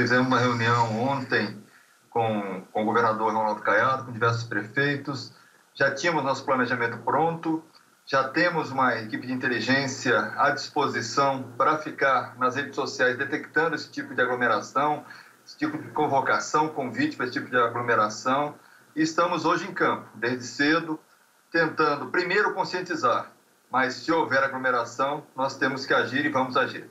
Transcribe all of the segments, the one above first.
fizemos uma reunião ontem com, com o governador Ronaldo Caiado, com diversos prefeitos, já tínhamos nosso planejamento pronto, já temos uma equipe de inteligência à disposição para ficar nas redes sociais detectando esse tipo de aglomeração, esse tipo de convocação, convite para esse tipo de aglomeração. E estamos hoje em campo, desde cedo, tentando primeiro conscientizar, mas se houver aglomeração, nós temos que agir e vamos agir.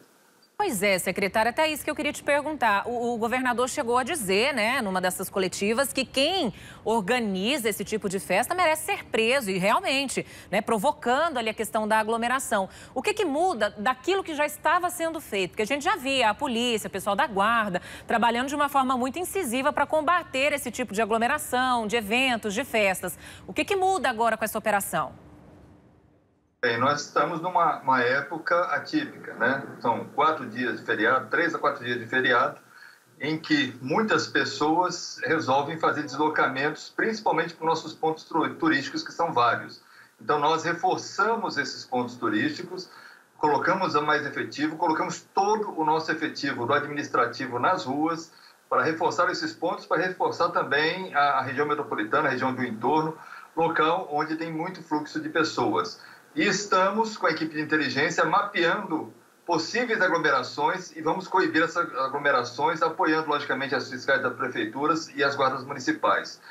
Pois é, secretária, até isso que eu queria te perguntar. O, o, governador chegou a dizer, né, numa dessas coletivas, que quem organiza esse tipo de festa merece ser preso e realmente, né, provocando ali a questão da aglomeração. O que, que muda daquilo que já estava sendo feito? Porque a gente já via a polícia, o pessoal da guarda, trabalhando de uma forma muito incisiva para combater esse tipo de aglomeração, de eventos, de festas. O que, que muda agora com essa operação? Bem, nós estamos numa época atípica, né? São quatro dias de feriado, três a quatro dias de feriado, em que muitas pessoas resolvem fazer deslocamentos, principalmente para nossos pontos turísticos, que são vários. Então, nós reforçamos esses pontos turísticos, colocamos a mais efetivo, colocamos todo o nosso efetivo do administrativo nas ruas para reforçar esses pontos, para reforçar também a região metropolitana, a região do entorno, local onde tem muito fluxo de pessoas. E estamos com a equipe de inteligência mapeando possíveis aglomerações e vamos coibir essas aglomerações, apoiando, logicamente, as fiscais das prefeituras e as guardas municipais.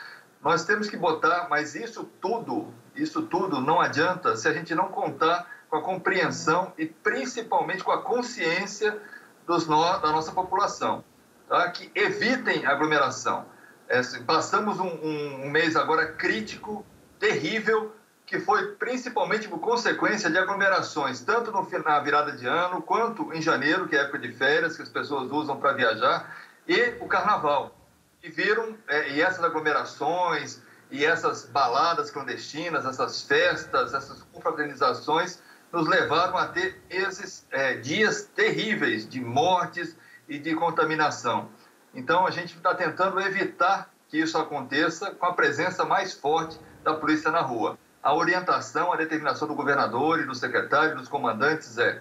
Nós temos que botar, mas isso tudo, isso tudo não adianta se a gente não contar com a compreensão e principalmente com a consciência dos no, da nossa população, tá? que evitem aglomeração. É, passamos um, um, um mês agora crítico, terrível, que foi principalmente por consequência de aglomerações, tanto no, na virada de ano, quanto em janeiro, que é época de férias, que as pessoas usam para viajar, e o carnaval. E viram, é, e essas aglomerações, e essas baladas clandestinas, essas festas, essas confraternizações, nos levaram a ter esses é, dias terríveis de mortes e de contaminação. Então, a gente está tentando evitar que isso aconteça com a presença mais forte da polícia na rua a orientação, a determinação do governador e do secretário, dos comandantes é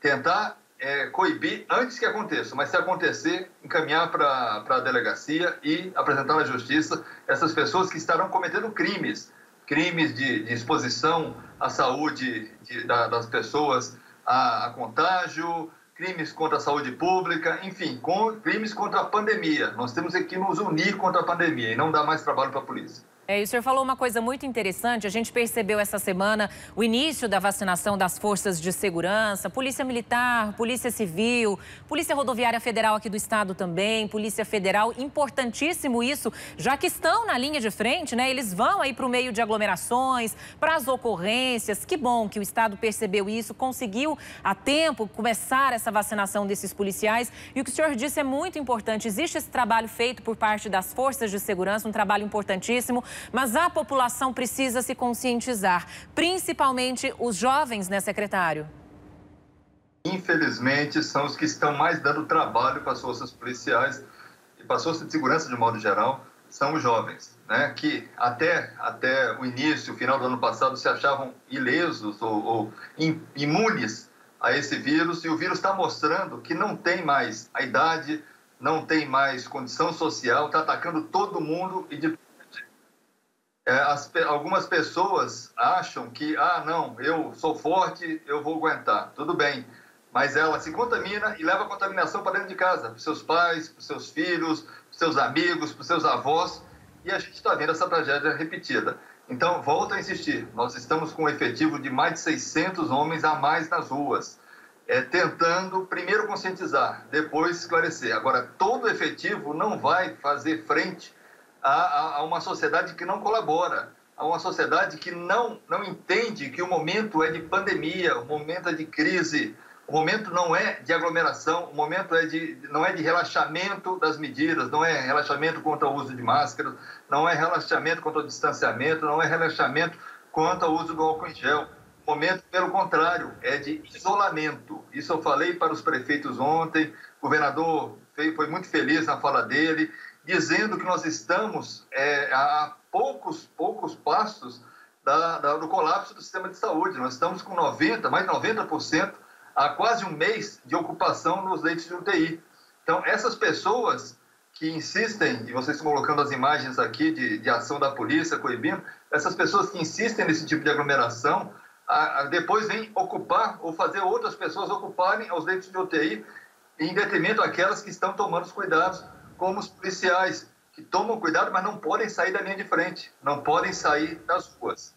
tentar é, coibir antes que aconteça, mas se acontecer, encaminhar para a delegacia e apresentar à justiça essas pessoas que estarão cometendo crimes, crimes de, de exposição à saúde de, da, das pessoas a, a, contágio, crimes contra a saúde pública, enfim, com, crimes contra a pandemia. Nós temos que nos unir contra a pandemia e não dar mais trabalho para a polícia. É, o senhor falou uma coisa muito interessante. A gente percebeu essa semana o início da vacinação das forças de segurança, Polícia Militar, Polícia Civil, Polícia Rodoviária Federal aqui do Estado também, Polícia Federal. Importantíssimo isso, já que estão na linha de frente, né? Eles vão aí para o meio de aglomerações, para as ocorrências. Que bom que o Estado percebeu isso, conseguiu a tempo começar essa vacinação desses policiais. E o que o senhor disse é muito importante. Existe esse trabalho feito por parte das forças de segurança, um trabalho importantíssimo. Mas a população precisa se conscientizar, principalmente os jovens, né, secretário? Infelizmente, são os que estão mais dando trabalho para as forças policiais e para as forças de segurança de modo geral, são os jovens, né? que até, até o início, o final do ano passado, se achavam ilesos ou, ou imunes a esse vírus, e o vírus está mostrando que não tem mais a idade, não tem mais condição social, está atacando todo mundo e de as, algumas pessoas acham que, ah, não, eu sou forte, eu vou aguentar. Tudo bem. Mas ela se contamina e leva a contaminação para dentro de casa, para seus pais, para seus filhos, para seus amigos, para seus avós. E a gente está vendo essa tragédia repetida. Então, volto a insistir: nós estamos com um efetivo de mais de 600 homens a mais nas ruas, é, tentando primeiro conscientizar, depois esclarecer. Agora, todo efetivo não vai fazer frente a, a, uma sociedade que não colabora, a uma sociedade que não, não entende que o momento é de pandemia, o momento é de crise, o momento não é de aglomeração, o momento é de, não é de relaxamento das medidas, não é relaxamento contra o uso de máscaras, não é relaxamento contra o distanciamento, não é relaxamento contra o uso do álcool em gel. O momento, pelo contrário, é de isolamento. Isso eu falei para os prefeitos ontem, o governador foi muito feliz na fala dele, dizendo que nós estamos é, a poucos, poucos passos da, da, do colapso do sistema de saúde. Nós estamos com 90%, mais de 90%, há quase um mês de ocupação nos leitos de UTI. Então, essas pessoas que insistem, e vocês estão colocando as imagens aqui de, de ação da polícia coibindo, essas pessoas que insistem nesse tipo de aglomeração, a, a, depois vêm ocupar ou fazer outras pessoas ocuparem os leitos de UTI em detrimento àquelas que estão tomando os cuidados, como os policiais, que tomam cuidado, mas não podem sair da linha de frente, não podem sair das ruas.